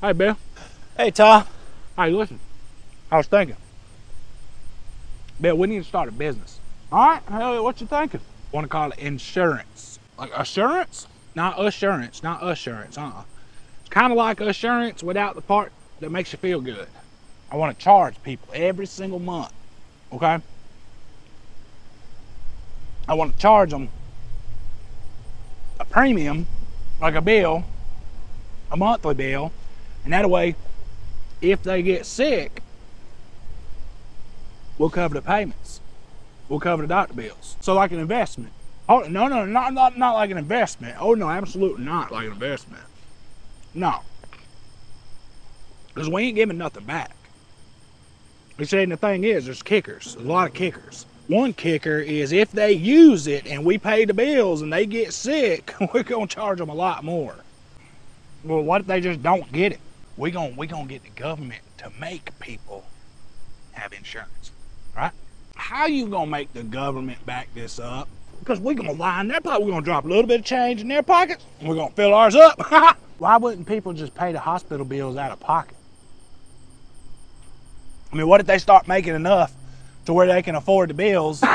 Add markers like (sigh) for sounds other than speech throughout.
Hey, Bill. Hey, Tom. Hey, listen. I was thinking. Bill, we need to start a business. All right? Hell, what you thinking? Want to call it insurance. Like assurance? Not assurance. Not assurance. Uh-uh. It's kind of like assurance without the part that makes you feel good. I want to charge people every single month. Okay? I want to charge them a premium, like a bill, a monthly bill, and that way, if they get sick, we'll cover the payments. We'll cover the doctor bills. So like an investment. Oh no, no, not not not like an investment. Oh no, absolutely not like an investment. No. Because we ain't giving nothing back. You see, and the thing is, there's kickers. There's a lot of kickers. One kicker is if they use it and we pay the bills and they get sick, (laughs) we're gonna charge them a lot more. Well, what if they just don't get it? We're gonna we gonna get the government to make people have insurance, right? How you gonna make the government back this up? Because we're gonna line their pocket. We're gonna drop a little bit of change in their pockets. And we're gonna fill ours up. (laughs) Why wouldn't people just pay the hospital bills out of pocket? I mean, what if they start making enough to where they can afford the bills? (laughs)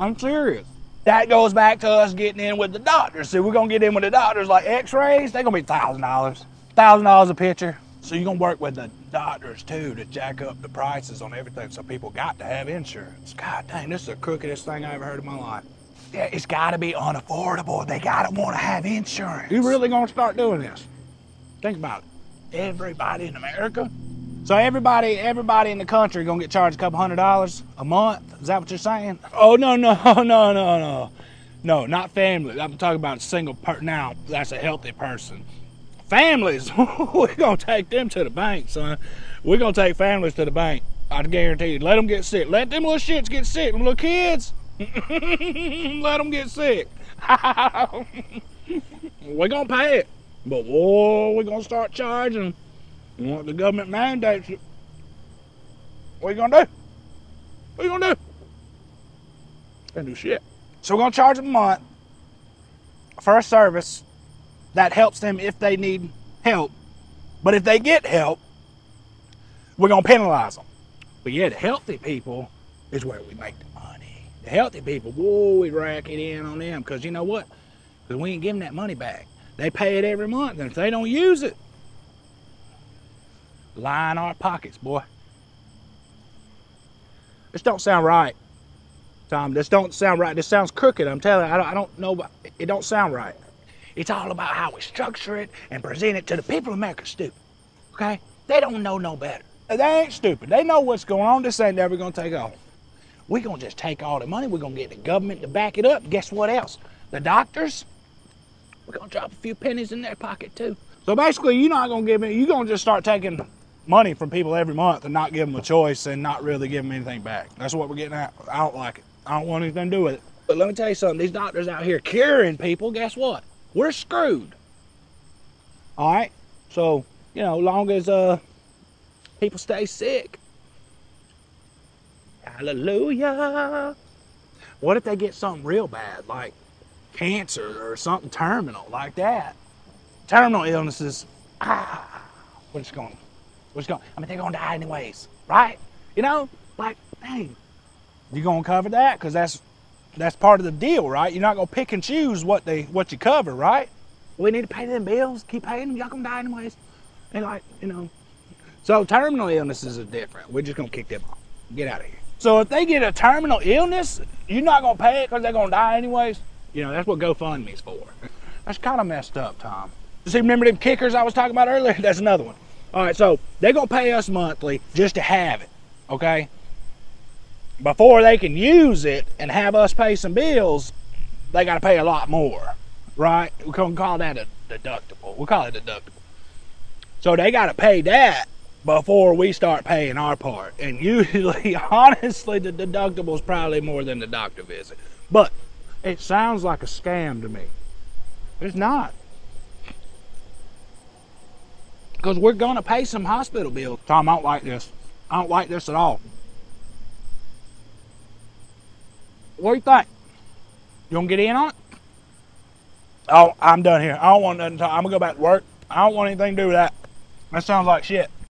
I'm serious. That goes back to us getting in with the doctors. See, we're gonna get in with the doctors like X-rays. They're gonna be thousand dollars, thousand dollars a picture. So you're gonna work with the doctors too to jack up the prices on everything. So people got to have insurance. God dang, this is the crookedest thing I ever heard in my life. Yeah, it's got to be unaffordable. They gotta want to have insurance. You really gonna start doing this? Think about it. Everybody in America. So everybody, everybody in the country gonna get charged a couple hundred dollars a month. Is that what you're saying? Oh no, no, (laughs) no, no, no, no, not family. I'm talking about single person. Now that's a healthy person. Families, (laughs) we're gonna take them to the bank, son. We're gonna take families to the bank. I guarantee you. Let them get sick. Let them little shits get sick. Them little kids. (laughs) Let them get sick. we're gonna pay it. But whoa, we're gonna start charging what the government mandates it. What are you gonna do? What are you gonna do? Can't do shit. So we're gonna charge them a month for a service that helps them if they need help. But if they get help, we're gonna penalize them. But yeah, the healthy people is where we make the money. The healthy people, whoa, we rack it in on them because you know what? Because we ain't giving that money back. They pay it every month, and if they don't use it, line our pockets, boy. This don't sound right, Tom. This don't sound right. This sounds crooked. I'm telling you, I don't, I don't know. It don't sound right. It's all about how we structure it and present it to the people of America. Stupid, okay? They don't know no better. They ain't stupid. They know what's going on. This ain't never gonna take off. We're gonna just take all the money. We're gonna get the government to back it up. Guess what else? The doctors, we're gonna drop a few pennies in their pocket too. So basically, you're not gonna give me. You're gonna just start taking money from people every month and not give them a choice and not really give them anything back. That's what we're getting at. I don't like it. I don't want anything to do with it. But let me tell you something. These doctors out here curing people. Guess what? We're screwed. All right. So you know, long as uh people stay sick. Hallelujah. What if they get something real bad, like cancer or something terminal like that? Terminal illnesses. Ah, what's going? What's going? I mean, they're gonna die anyways, right? You know, like, dang, you gonna cover that? Cause that's that's part of the deal, right? You're not gonna pick and choose what they what you cover, right? We need to pay them bills, keep paying them. Y'all gonna die anyways. And like, you know, so terminal illnesses are different. We're just gonna kick them off. Get out of here. So if they get a terminal illness, you're not gonna pay it because they're gonna die anyways. You know, that's what GoFundMe's for. That's kind of messed up, Tom. See, remember them kickers I was talking about earlier? (laughs) That's another one. All right, so they're gonna pay us monthly just to have it, okay? Before they can use it and have us pay some bills, they gotta pay a lot more, right? We can call that a deductible. We'll call it deductible. So they gotta pay that before we start paying our part. And usually, (laughs) honestly, the deductible is probably more than the doctor visit. But it sounds like a scam to me. It's not. Because we're going to pay some hospital bills. Tom, I don't like this. I don't like this at all. What do you think? You want to get in on it? Oh, I'm done here. I don't want nothing. To, I'm gonna go back to work. I don't want anything to do with that. That sounds like shit.